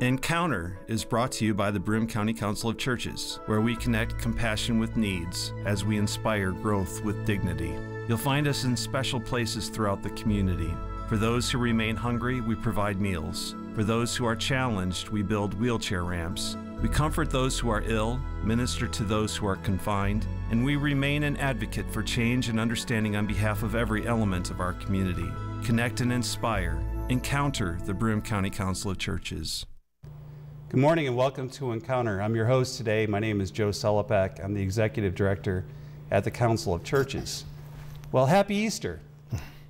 Encounter is brought to you by the Broome County Council of Churches, where we connect compassion with needs as we inspire growth with dignity. You'll find us in special places throughout the community. For those who remain hungry, we provide meals. For those who are challenged, we build wheelchair ramps. We comfort those who are ill, minister to those who are confined, and we remain an advocate for change and understanding on behalf of every element of our community. Connect and inspire. Encounter the Broome County Council of Churches. Good morning and welcome to Encounter. I'm your host today. My name is Joe Sellepack. I'm the Executive Director at the Council of Churches. Well, happy Easter.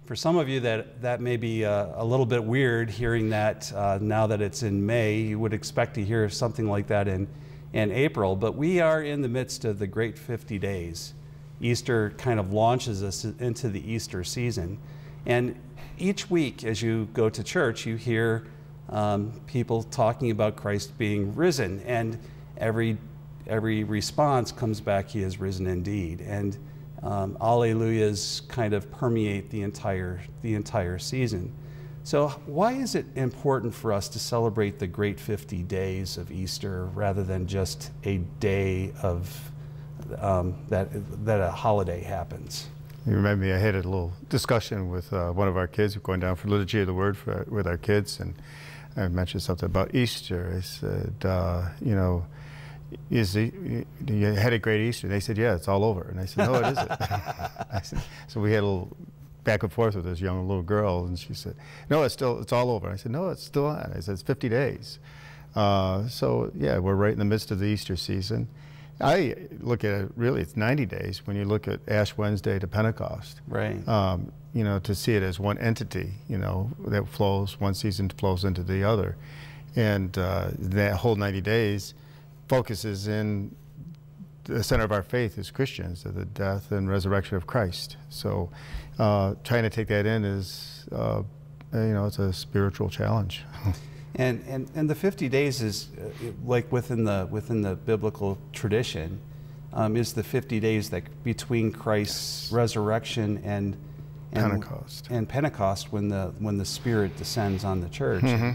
For some of you, that, that may be uh, a little bit weird hearing that uh, now that it's in May. You would expect to hear something like that in, in April, but we are in the midst of the great 50 days. Easter kind of launches us into the Easter season. And each week, as you go to church, you hear um, people talking about Christ being risen, and every every response comes back, He has risen indeed, and um, Alleluias kind of permeate the entire the entire season. So, why is it important for us to celebrate the great 50 days of Easter rather than just a day of um, that that a holiday happens? You remind me, I had a little discussion with uh, one of our kids going down for Liturgy of the Word for, with our kids, and I mentioned something about Easter. I said, uh, you know, is the, you had a great Easter? They said, yeah, it's all over. And I said, no, it isn't. said, so we had a little back and forth with this young little girl, and she said, no, it's still, it's all over. I said, no, it's still on. I said, it's 50 days. Uh, so yeah, we're right in the midst of the Easter season. I look at it really, it's 90 days when you look at Ash Wednesday to Pentecost. Right. Um, you know, to see it as one entity, you know, that flows, one season flows into the other. And uh, that whole 90 days focuses in the center of our faith as Christians, the death and resurrection of Christ. So uh, trying to take that in is, uh, you know, it's a spiritual challenge. And, and, and the 50 days is uh, like within the, within the biblical tradition, um, is the 50 days that between Christ's resurrection and, and Pentecost. And Pentecost when the, when the Spirit descends on the church. Mm-hmm.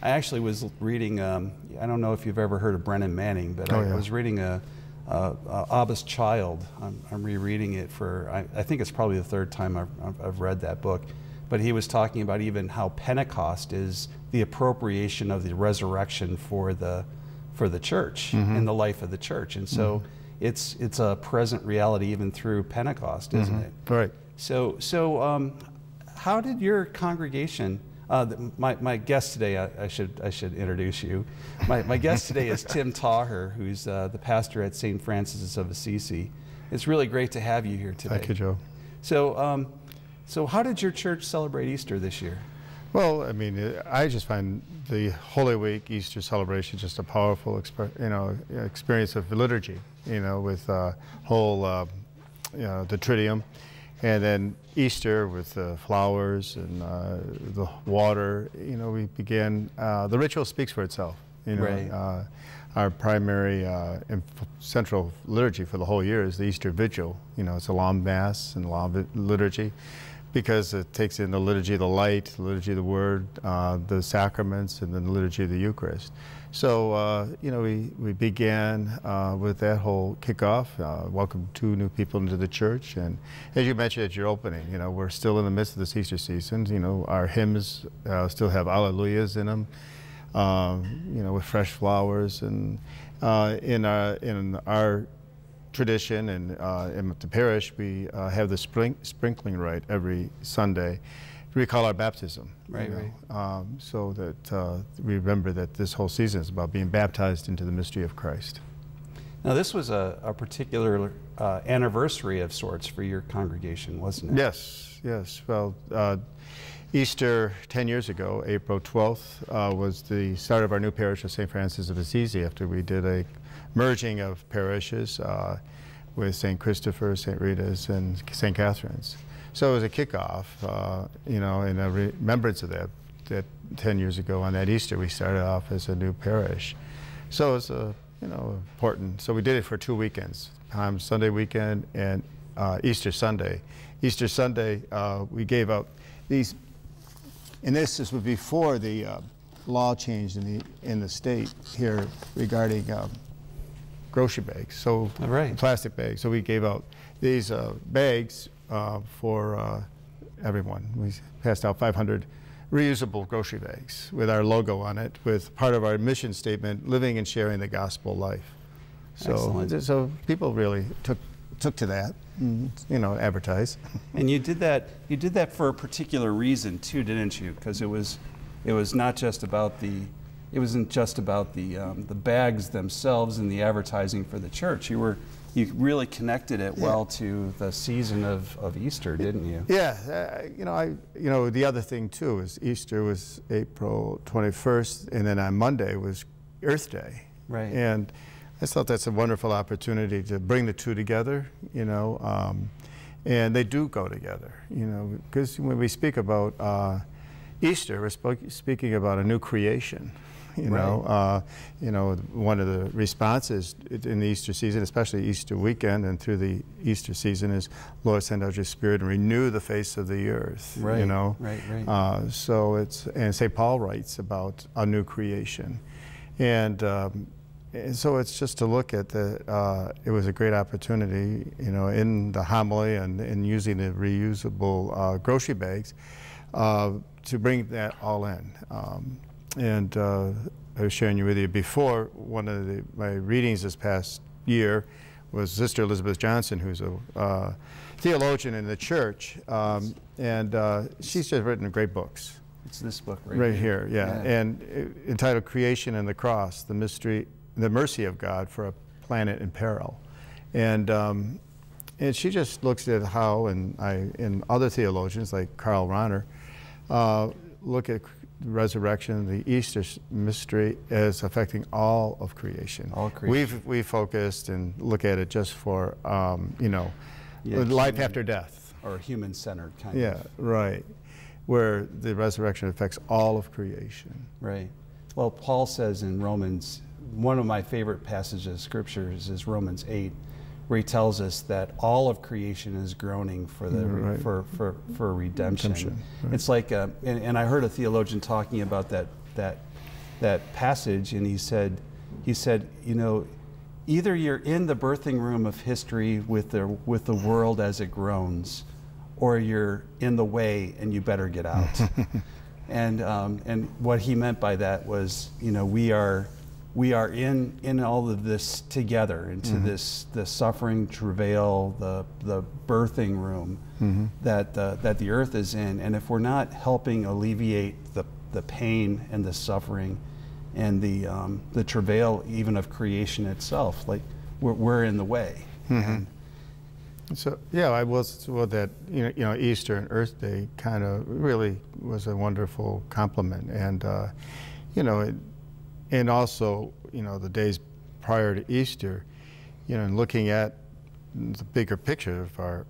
I actually was reading, um, I don't know if you've ever heard of Brennan Manning, but oh, I, yeah. I, was reading a, a, a Abba's Child. I'm, I'm, rereading it for, I, I, think it's probably the third time I've, I've read that book. But he was talking about even how Pentecost is the appropriation of the resurrection for the for the church mm-hmm. in the life of the church, and so mm-hmm. it's it's a present reality even through Pentecost, isn't mm-hmm. it? Right. So so um, how did your congregation? Uh, my, my guest today, I, I, should I should introduce you. My, my guest today is Tim Taugher, who's uh, the pastor at St. Francis of Assisi. It's really great to have you here today. Thank you, Joe. So, um, so how did your church celebrate Easter this year? Well, I mean, I just find the Holy Week Easter celebration just a powerful, you know, experience of liturgy. You know, with uh, whole, uh, you know, the Triduum, and then Easter with the flowers and uh, the water. You know, we begin. Uh, the ritual speaks for itself. You know, right. Uh, our primary uh, central liturgy for the whole year is the Easter Vigil. You know, it's a long mass and a long liturgy because it takes in the liturgy of the light, the liturgy of the word, uh, the sacraments, and then the liturgy of the Eucharist. So, uh, you know, we, we began uh, with that whole kickoff, uh, welcome two new people into the church. And as you mentioned at your opening, you know, we're still in the midst of this Easter season. You know, our hymns uh, still have alleluias in them, um, you know, with fresh flowers. And uh, in, our, in our tradition and uh, in the parish, we uh, have the spring, sprinkling rite every Sunday to recall our baptism. Right, you know, right. Um, so that uh, we remember that this whole season is about being baptized into the mystery of Christ. Now, this was a, a particular uh, anniversary of sorts for your congregation, wasn't it? Yes, yes. Well, uh, Easter 10 years ago, April 12th, uh, was the start of our new parish of St. Francis of Assisi after we did a merging of parishes uh, with St. Christopher, St. Rita's, and St. Catherine's. So it was a kickoff, uh, you know, in a remembrance of that, that 10 years ago on that Easter, we started off as a new parish. So it's a, you know, important. So we did it for two weekends, Palm Sunday weekend and uh, Easter Sunday. Easter Sunday, uh, we gave out these, and this, this was before the, uh, law changed in the in the state here regarding um, grocery bags. So right. plastic bags. So we gave out these uh, bags uh, for uh, everyone. We passed out 500 reusable grocery bags with our logo on it, with part of our mission statement: living and sharing the gospel life. So, Excellent. so people really took took to that, and, you know, advertise. And you did that. You did that for a particular reason too, didn't you? Because it was, it was not just about the, it wasn't just about the um, the bags themselves and the advertising for the church. You were, you really connected it well to the season of, of Easter, didn't you? Yeah, uh, you know, I, you know, the other thing too is Easter was April 21st, and then on Monday was Earth Day. Right. And I thought that's a wonderful opportunity to bring the two together, you know, um, and they do go together, you know, because when we speak about uh, Easter, we're speaking about a new creation. You know, uh, you know, one of the responses in the Easter season, especially Easter weekend and through the Easter season, is Lord, send out your Spirit and renew the face of the earth. Right, You know, right, right. Uh, so it's and St. Paul writes about a new creation, and. Um, and so it's just to look at the, uh, it was a great opportunity, you know, in the homily and in using the reusable uh, grocery bags uh, to bring that all in. Um, and uh, I was sharing with you before, one of the, my readings this past year was Sister Elizabeth Johnson, who's a uh, theologian in the church. Um, and uh, she's just written great books. It's this book right, Right here, yeah, and uh, entitled "Creation and the Cross: The Mystery, the Mercy of God for a Planet in Peril," and um, and she just looks at how, and I, and other theologians like Karl Rahner, uh, look at resurrection, the Easter mystery is affecting all of creation. All creation. We've we focused and look at it just for um, you know, Yeah, life human- after death. or human-centered kind Yeah, of. right. Where the resurrection affects all of creation. Right. Well, Paul says in Romans, one of my favorite passages of scriptures is Romans 8, where he tells us that all of creation is groaning for the Right. for, for, for redemption. Redemption, right. It's like, a, and, and I heard a theologian talking about that that that passage, and he said, he said, you know, either you're in the birthing room of history with the with the world as it groans, or you're in the way and you better get out. and um, and what he meant by that was, you know, we are we are in in all of this together into this the suffering travail the the birthing room that uh, that the earth is in. And if we're not helping alleviate the the pain and the suffering and the um, the travail even of creation itself like we're, we're in the way. And So yeah, I was well that you know you know Easter and Earth Day kind of really was a wonderful compliment, and uh, you know, it, and also you know the days prior to Easter, you know, and looking at the bigger picture of our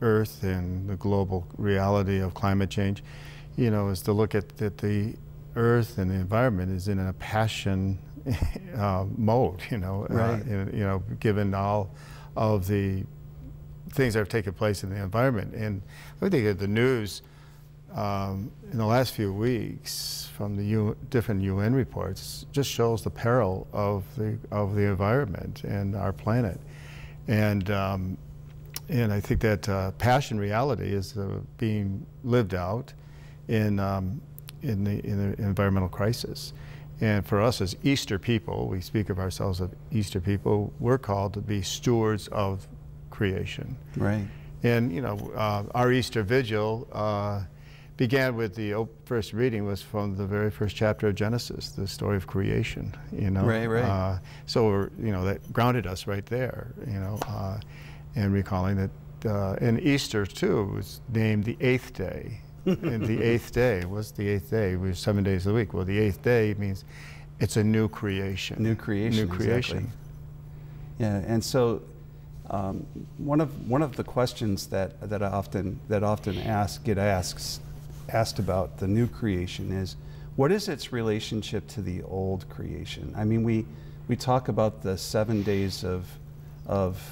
Earth and the global reality of climate change, you know, is to look at that the Earth and the environment is in a passion uh, mode, you know, uh, Right. and, you know, given all of the things that have taken place in the environment. And I think the news um, in the last few weeks from the U- different UN reports just shows the peril of the of the environment and our planet. And um, and I think that uh, passion reality is uh, being lived out in um, in the in the environmental crisis. And for us as Easter people, we speak of ourselves as Easter people. We're called to be stewards of creation. right And you know, uh, our Easter vigil uh, began with the op- first reading was from the very first chapter of Genesis, the story of creation. You know, Right, right. Uh, so we're, you know that grounded us right there. You know, uh, and recalling that. Uh, and Easter too was named the eighth day. and the eighth day was the eighth day. We were seven days a week. Well, the eighth day means it's a new creation. New creation, New creation. exactly. Yeah, and so um, one of one of the questions that that I often that often ask get asked asked about the new creation is what is its relationship to the old creation? I mean, we we talk about the seven days of of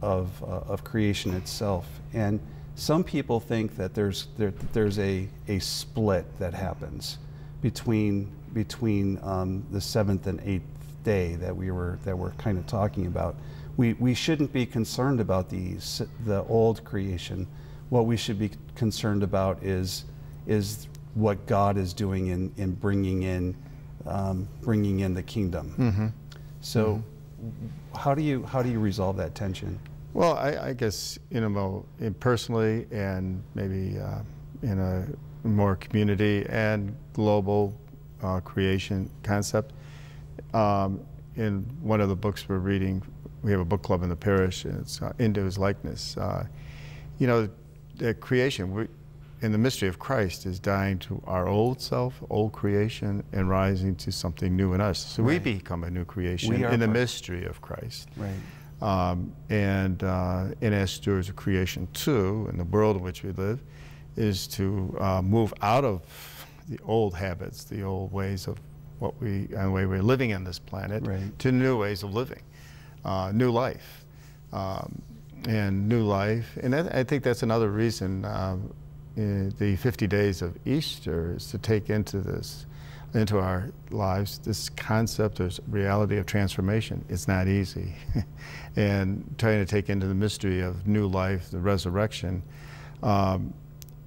of, uh, of creation itself, and some people think that there's there, there's a a split that happens between between um, the seventh and eighth day that we were that we're kind of talking about. We, we shouldn't be concerned about the the old creation. What we should be concerned about is is what God is doing in, in bringing in um, bringing in the kingdom. Mm-hmm. So, mm-hmm. how do you how do you resolve that tension? Well, I, I guess you know, personally, and maybe uh, in a more community and global uh, creation concept. Um, in one of the books we're reading, we have a book club in the parish, and it's uh, Into His Likeness. Uh, you know, the creation we, in the mystery of Christ is dying to our old self, old creation, and rising to something new in us. So right. we become a new creation in the mystery of Christ. Right. Um, and, uh, and as stewards of creation too, in the world in which we live, is to uh, move out of the old habits, the old ways of what we, and the way we're living on this planet, right. to new ways of living, uh, new life, um, and new life. And I, I, think that's another reason um, the 50 days of Easter is to take into this, into our lives, this concept or reality of transformation. It's not easy. and trying to take into the mystery of new life, the resurrection, um,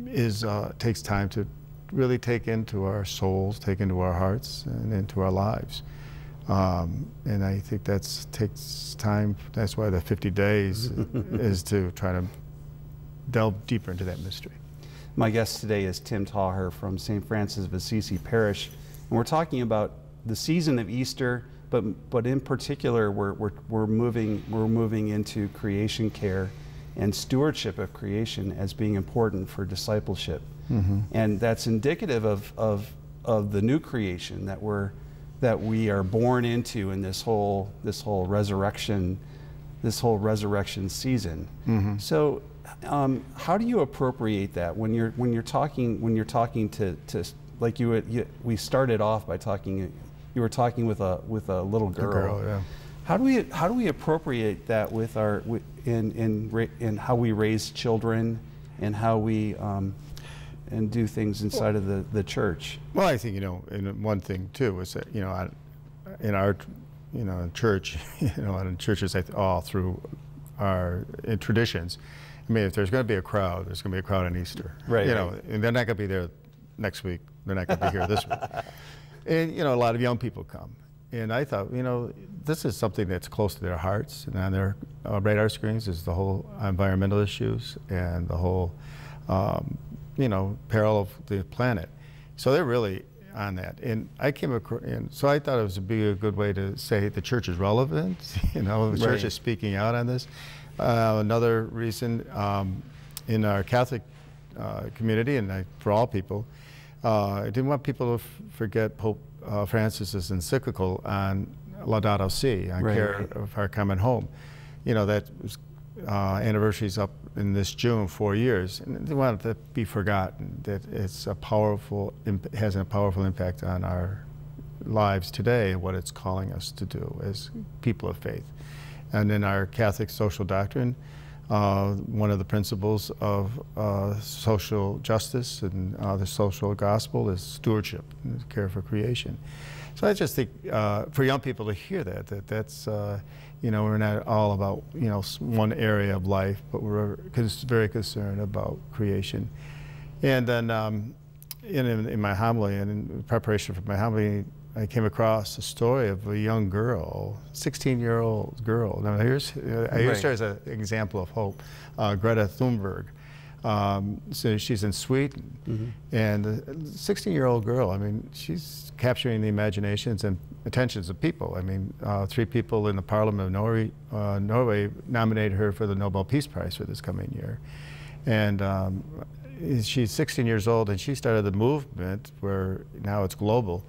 is uh, takes time to really take into our souls, take into our hearts, and into our lives. Um, and I think that takes time. That's why the 50 days is to try to delve deeper into that mystery. My guest today is Tim Taugher from St. Francis of Assisi Parish, and we're talking about the season of Easter, but but in particular, we're we're, we're moving we're moving into creation care and stewardship of creation as being important for discipleship. Mm-hmm. And that's indicative of, of, of the new creation that we're that we are born into in this whole this whole resurrection this whole resurrection season. Mm-hmm. So um, how do you appropriate that when you're when you're talking when you're talking to, to like you, you we started off by talking you were talking with a with a little girl. girl yeah. How do we how do we appropriate that with our in in in how we raise children and how we um, and do things inside of the, the church? Well, I think you know, and one thing too is that you know, in our you know church, you know, in churches all through our traditions. I mean, if there's going to be a crowd, there's going to be a crowd on Easter. Right. You right. know, and they're not going to be there next week. They're not going to be here this week. And you know, a lot of young people come, and I thought, you know, this is something that's close to their hearts and on their uh, radar screens is the whole environmental issues and the whole, um, you know, peril of the planet. So they're really on that. And I came across, and so I thought it was a, be a good way to say the church is relevant. You know, the right. church is speaking out on this. Uh, another reason um, in our Catholic uh, community, and I, for all people, uh, I didn't want people to forget Pope uh, Francis's encyclical on Laudato Si, on right, care of our common home. You know, that was, uh, anniversary's up in this June, four years, and they want to be forgotten that it's a powerful, has a powerful impact on our lives today and what it's calling us to do as people of faith. And in our Catholic social doctrine, uh, one of the principles of uh, social justice and uh, the social gospel is stewardship, and care for creation. So I just think uh, for young people to hear that, that that's, uh, you know, we're not all about, you know, one area of life, but we're very concerned about creation. And then um, in, in my homily and in preparation for my homily, I came across a story of a young girl, 16-year-old girl. Now here's uh, I used her as an example of hope, uh, Greta Thunberg. Um, so she's in Sweden, mm -hmm. and a 16-year-old girl. I mean, she's capturing the imaginations and attentions of people. I mean, uh, three people in the Parliament of Norway, uh, Norway nominated her for the Nobel Peace Prize for this coming year, and. Um, she's 16 years old, and she started the movement where now it's global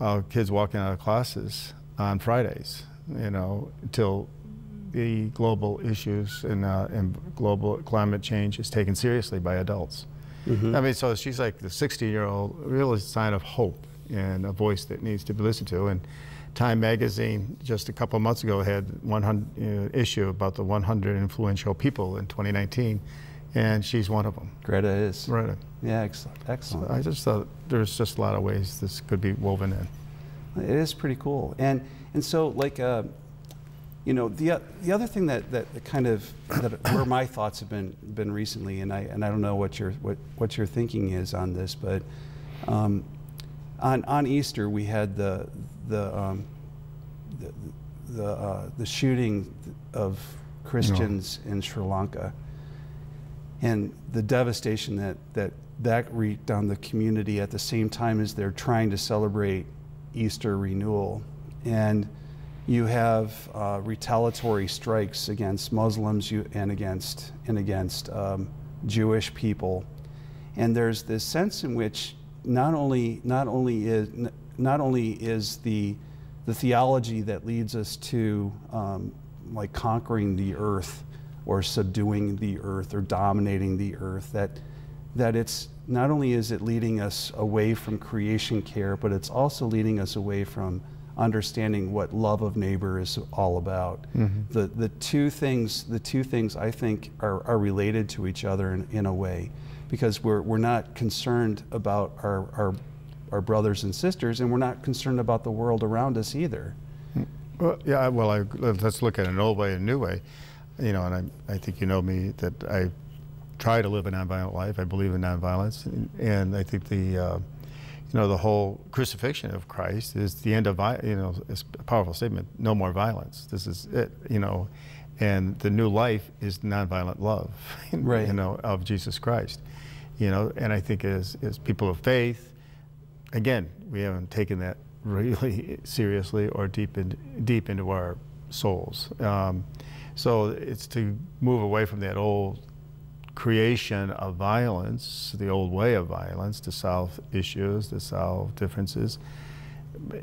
uh, kids walking out of classes on Fridays, you know, until the global issues and, uh, and global climate change is taken seriously by adults. Mm-hmm. I mean, so she's like the 60 year old, real sign of hope and a voice that needs to be listened to. And Time magazine just a couple of months ago had 100 issue about the 100 influential people in 2019 and she's one of them. Greta is. Right. Yeah, excellent. Excellent. I just thought there's just a lot of ways this could be woven in. It is pretty cool. And and so like uh, you know the the other thing that, that kind of that where my thoughts have been been recently, and I and I don't know what your what what your thinking is on this, but um, on on Easter we had the the um, the the, uh, the shooting of Christians in Sri Lanka, and the devastation that that that wreaked on the community at the same time as they're trying to celebrate Easter renewal, and you have uh, retaliatory strikes against Muslims and against and against um, Jewish people, and there's this sense in which not only not only is not only is the the theology that leads us to um, like conquering the earth or subduing the earth or dominating the earth that that it's not only is it leading us away from creation care but it's also leading us away from understanding what love of neighbor is all about. Mm-hmm. The, the two things, the two things I think are, are related to each other in, in a way, because we're, we're not concerned about our, our, our brothers and sisters, and we're not concerned about the world around us either. Well, yeah, well, I, let's look at an old way and a new way. You know, and I, I think you know me that I try to live a nonviolent life. I believe in nonviolence, and, and I think the uh, you know, the whole crucifixion of Christ is the end of, violence. you know, it's a powerful statement, no more violence. This is it, you know, and the new life is nonviolent love, right. you know, of Jesus Christ, you know, and I think as, as people of faith, again, we haven't taken that really seriously or deep, in, deep into our souls. Um, so it's to move away from that old creation of violence, the old way of violence, to solve issues, to solve differences,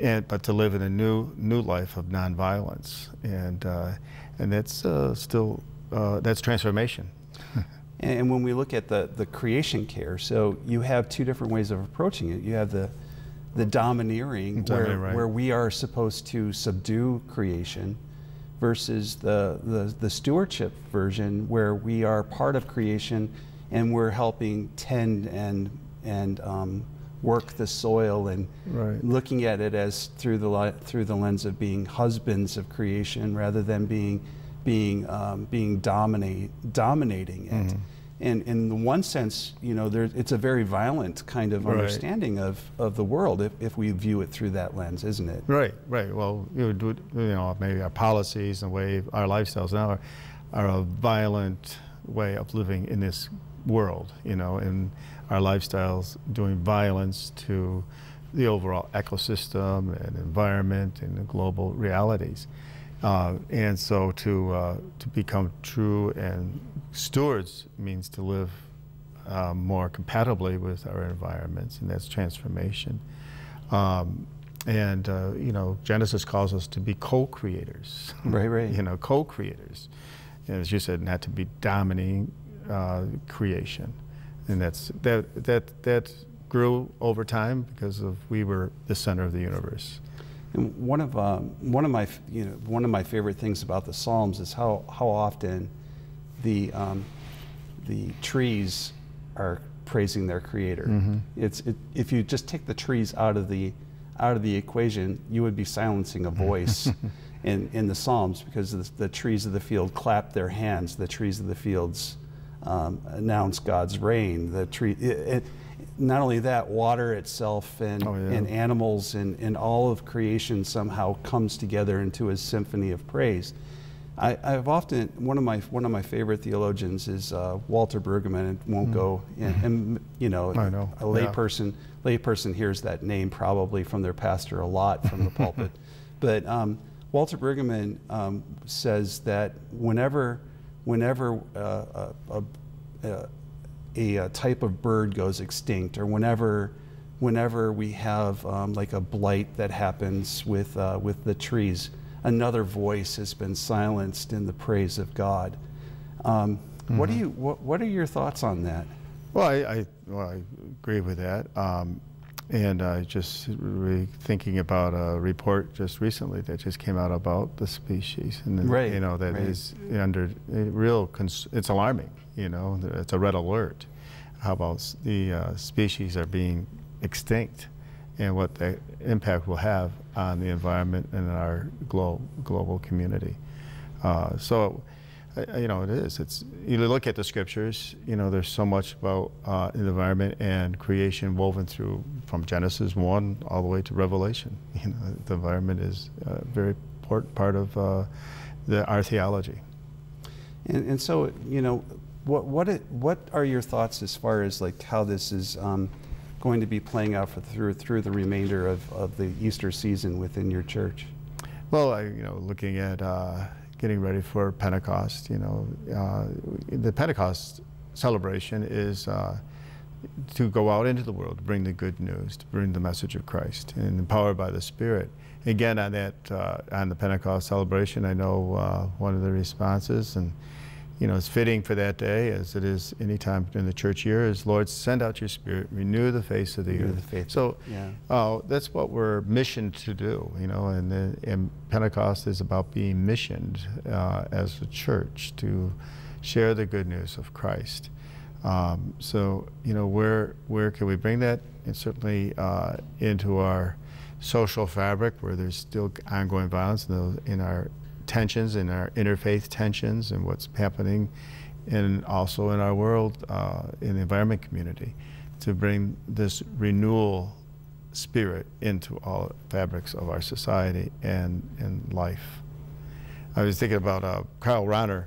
and, but to live in a new new life of nonviolence, and uh, and that's uh, still uh, that's transformation. and when we look at the the creation care, so you have two different ways of approaching it. You have the the domineering, where, right. where we are supposed to subdue creation, versus the, the, the stewardship version where we are part of creation and we're helping tend and, and um, work the soil and right. looking at it as through the, through the lens of being husbands of creation rather than being, being, um, being dominate, dominating it. Mm-hmm and in one sense, you know, there, it's a very violent kind of right. understanding of, of the world if, if we view it through that lens, isn't it? Right, right. Well, you know, you know maybe our policies and way our lifestyles now are, are a violent way of living in this world, you know, and our lifestyles doing violence to the overall ecosystem and environment and the global realities. Uh, and so to, uh, to become true and stewards means to live uh, more compatibly with our environments, and that's transformation. Um, and, uh, you know, Genesis calls us to be co-creators. Right, right. you know, co-creators. as you said, not to be dominating uh, creation. And that's, that, that, that grew over time because of we were the center of the universe. And one of um, one of my you know one of my favorite things about the Psalms is how how often the um, the trees are praising their Creator. Mm-hmm. It's it, if you just take the trees out of the out of the equation, you would be silencing a voice in in the Psalms because the, the, trees of the field clap their hands. The trees of the fields um, announce God's reign. The tree. It, it, not only that, water itself and, oh, yeah. and animals and, and all of creation somehow comes together into a symphony of praise. I, have often one of my one of my favorite theologians is uh, Walter Brueggemann, and won't mm. go and, and, you know, know. a layperson yeah. layperson hears that name probably from their pastor a lot from the pulpit, but um, Walter Brueggemann um, says that whenever whenever uh, a, a, a, a, type of bird goes extinct or whenever whenever we have um, like a blight that happens with uh, with the trees another voice has been silenced in the praise of God um, mm-hmm. what do you what, what are your thoughts on that well I, I, well, I agree with that um, and uh, just thinking about a report just recently that just came out about the species, and right, you know that right. is under real. Cons- it's alarming, You know, it's a red alert. How about the uh, species are being extinct, and what the impact will have on the environment and our glo- global community. Uh, so, uh, you know, it is. It's you look at the scriptures. You know, there's so much about uh, the environment and creation woven through from Genesis one all the way to Revelation. You know, the environment is a very important part of uh, the, our theology. And, and so, you know, what what it, what are your thoughts as far as like how this is um, going to be playing out for through through the remainder of, of the Easter season within your church? Well, I, you know, looking at uh, getting ready for Pentecost, you know, uh, the Pentecost celebration is uh, to go out into the world, to bring the good news, to bring the message of Christ, and empowered by the Spirit. Again, on that uh, on the Pentecost celebration, I know uh, one of the responses and you know, it's fitting for that day, as it is any time in the church year, is Lord, send out your Spirit, renew the face of the Renew earth. the faith. So, Yeah. uh, that's what we're missioned to do, you know, and, the, and Pentecost is about being missioned uh, as a church to share the good news of Christ. Um, so, you know, where where can we bring that? And certainly uh, into our social fabric, where there's still ongoing violence in, those, in our tensions, in our interfaith tensions, and what's happening, and also in our world, uh, in the environment community, to bring this renewal spirit into all fabrics of our society and, and life. I was thinking about uh, Karl Rahner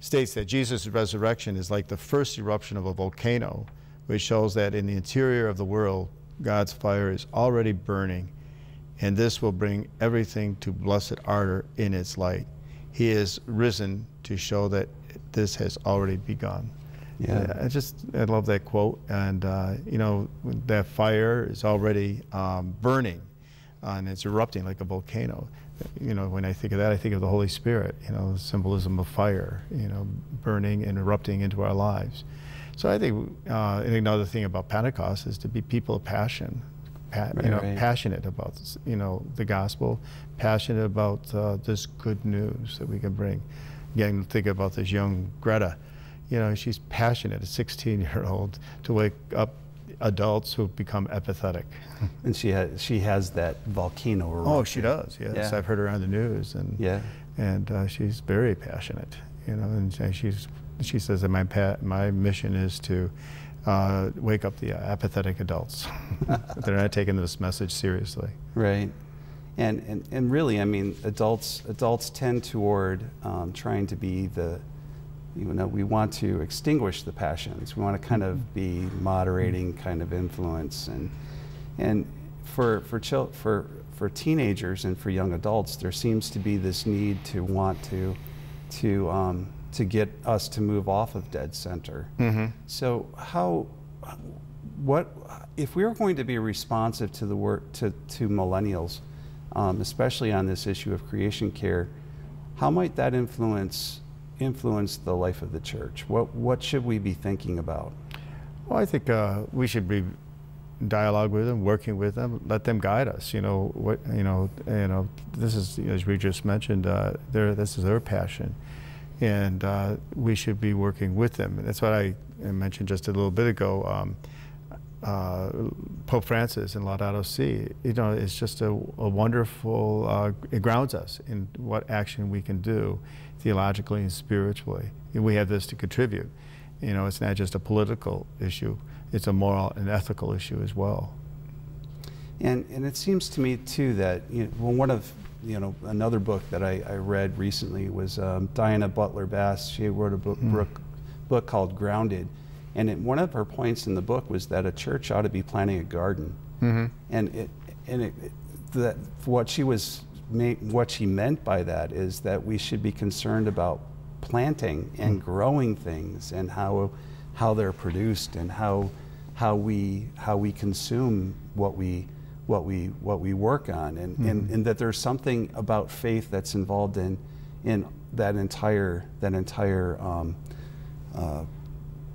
states that Jesus' resurrection is like the first eruption of a volcano, which shows that in the interior of the world, God's fire is already burning, and this will bring everything to blessed ardor in its light. He is risen to show that this has already begun. Yeah. I just I love that quote, and uh, you know that fire is already um, burning, uh, and it's erupting like a volcano. You know, when I think of that, I think of the Holy Spirit. You know, the symbolism of fire. You know, burning and erupting into our lives. So I think uh, another thing about Pentecost is to be people of passion, pa- Right, you know, right. passionate about you know the gospel, passionate about uh, this good news that we can bring. Again, think about this young Greta. You know, she's passionate, a 16-year-old, to wake up adults who've become apathetic. And she has she has that volcano. Oh, she does. Yes, Yeah. I've heard her on the news, and Yeah. and uh, she's very passionate. You know, and she- she's she says that my pa- my mission is to uh, wake up the apathetic adults. They're not taking this message seriously. Right. And, and, and really, I mean, adults, adults tend toward um, trying to be the, you know, we want to extinguish the passions. We want to kind of be moderating kind of influence. And, and for, for, chil- for, for teenagers and for young adults, there seems to be this need to want to, to, um, to get us to move off of dead center. So how, what, if we are going to be responsive to the work, to, to millennials, um, especially on this issue of creation care, how might that influence, influence the life of the church? What, what should we be thinking about? Well, I think uh, we should be in dialogue with them, working with them, let them guide us. You know what? You know, you know. This is as we just mentioned. Uh, their this is their passion, and uh, we should be working with them. And that's what I mentioned just a little bit ago. Um, uh, Pope Francis in Laudato Si, you know, it's just a, a wonderful. Uh, it grounds us in what action we can do, theologically and spiritually. And we have this to contribute. You know, it's not just a political issue; it's a moral and ethical issue as well. And, and it seems to me too that you know, well, one of you know another book that I, I read recently was um, Diana Butler Bass. She wrote a book, hmm. book, book called Grounded, and it, one of her points in the book was that a church ought to be planting a garden. Mm-hmm. And it and it, it- that what she was what she meant by that is that we should be concerned about planting and hmm. growing things and how how they're produced and how how we how we consume what we what we what we work on and, and, and that there's something about faith that's involved in in that entire that entire um, uh,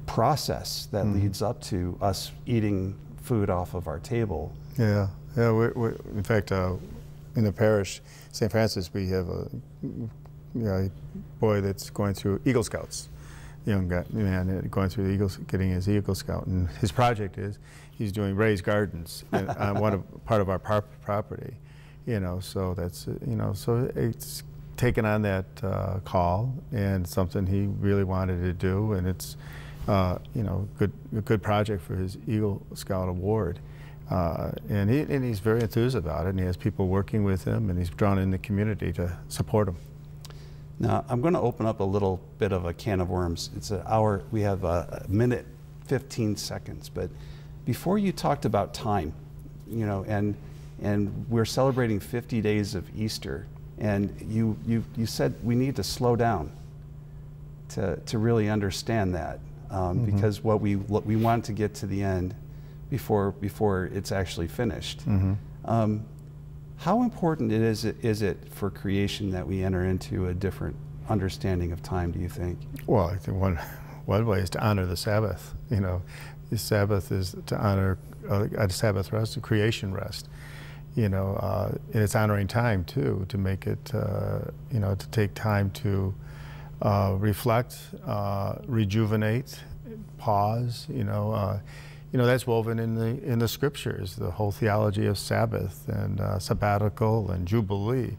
process that leads up to us eating food off of our table. Yeah, yeah. We're, we're, in fact, uh, in the parish, St. Francis, we have a, you know, a boy that's going through Eagle Scouts, young guy, man going through the Eagles, getting his Eagle Scout, and his project is he's doing raised gardens on one of, part of our par- property, you know. So that's uh, you know, so it's taken on that uh, call and something he really wanted to do, and it's uh, you know good a good project for his Eagle Scout Award. Uh, and, he, and he's very enthused about it, and he has people working with him, and he's drawn in the community to support him. Now, I'm going to open up a little bit of a can of worms. It's an hour, we have a, a minute, 15 seconds. But before you talked about time, you know, and, and we're celebrating 50 days of Easter, and you, you, you said we need to slow down to, to really understand that. Um, Because what we, what we want to get to the end before, before it's actually finished. Um, how important it is, is it for creation that we enter into a different understanding of time, do you think? Well, I think one, one way is to honor the Sabbath. You know, the Sabbath is to honor uh, a Sabbath rest, a creation rest. You know, uh, and it's honoring time too, to make it, uh, you know, to take time to uh, reflect, rejuvenate, pause. You know, you know that's woven in the in the scriptures. The whole theology of Sabbath and sabbatical and jubilee,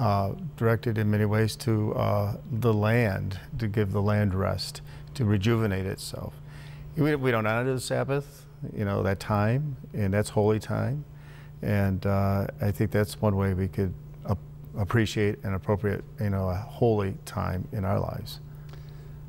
uh, directed in many ways to uh, the land, to give the land rest, to rejuvenate itself. We, we don't honor the Sabbath, you know, that time, and that's holy time. And uh, I think that's one way we could ap- appreciate and appropriate, you know, a holy time in our lives.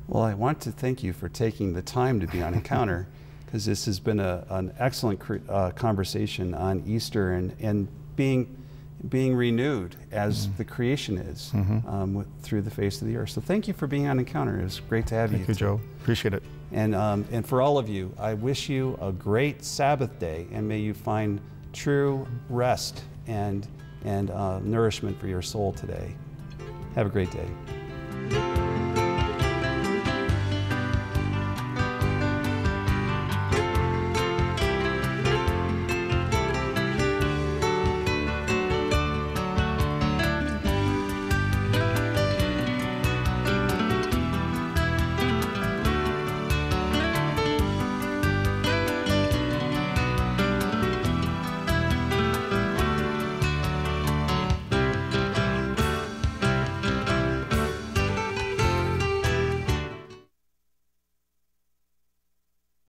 Well, I want to thank you for taking the time to be on Encounter because this has been a, an excellent uh, conversation on Easter and, and being, being renewed as Mm-hmm. the creation is um, with, through the face of the earth. So thank you for being on Encounter. It was great to have you. Thank you, Joe. Appreciate it. And, um, and for all of you, I wish you a great Sabbath day and may you find true rest and, and uh, nourishment for your soul today. Have a great day.